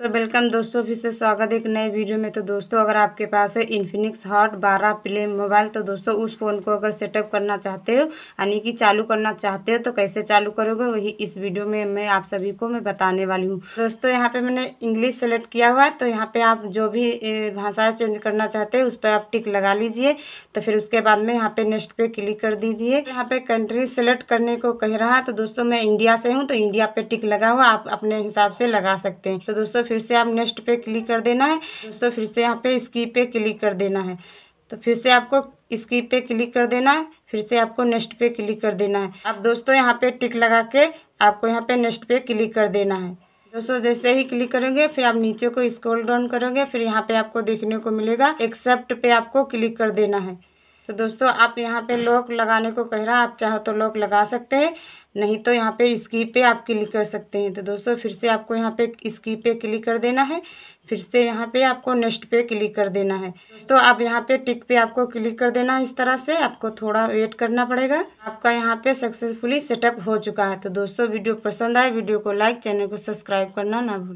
तो वेलकम दोस्तों, फिर से स्वागत है एक नए वीडियो में। तो दोस्तों, अगर आपके पास है इन्फिनिक्स हॉट बारह प्ले मोबाइल तो दोस्तों, उस फ़ोन को अगर सेटअप करना चाहते हो, यानी कि चालू करना चाहते हो तो कैसे चालू करोगे, वही इस वीडियो में मैं आप सभी को मैं बताने वाली हूँ। दोस्तों, यहाँ पे मैंने इंग्लिश सेलेक्ट किया हुआ है तो यहाँ पे आप जो भी भाषा चेंज करना चाहते हैं, उस पर आप टिक लगा लीजिए। तो फिर उसके बाद में यहाँ पे नेक्स्ट पे क्लिक कर दीजिए। यहाँ पे कंट्री सेलेक्ट करने को कह रहा है तो दोस्तों, मैं इंडिया से हूँ तो इंडिया पे टिक लगा हुआ, आप अपने हिसाब से लगा सकते हैं। तो दोस्तों फिर से आप नेक्स्ट पे क्लिक कर देना है। दोस्तों, फिर से यहाँ पे स्कीप पे क्लिक कर देना है। तो फिर से आपको स्कीप पे क्लिक कर देना है। फिर से आपको नेक्स्ट पे क्लिक कर देना है। अब दोस्तों, यहाँ पे टिक लगा के आपको यहाँ पे नेक्स्ट पे क्लिक कर देना है। दोस्तों, जैसे ही क्लिक करेंगे, फिर आप नीचे को स्क्रॉल डाउन करोगे, फिर यहाँ पे आपको देखने को मिलेगा एक्सेप्ट पे आपको क्लिक कर देना है। तो दोस्तों, आप यहाँ पे लॉक लगाने को कह रहा, आप चाहो तो लॉक लगा सकते हैं, नहीं तो यहाँ पे स्कीप पे आप क्लिक कर सकते हैं। तो दोस्तों, फिर से आपको यहाँ पे स्कीप पे क्लिक कर देना है, फिर से यहाँ पे आपको नेक्स्ट पे क्लिक कर देना है। तो आप यहाँ पे टिक पे आपको क्लिक कर देना है इस तरह से, आपको थोड़ा वेट करना पड़ेगा। आपका यहाँ पे सक्सेसफुली सेटअप हो चुका है। तो दोस्तों, वीडियो पसंद आए, वीडियो को लाइक, चैनल को सब्सक्राइब करना ना भूल।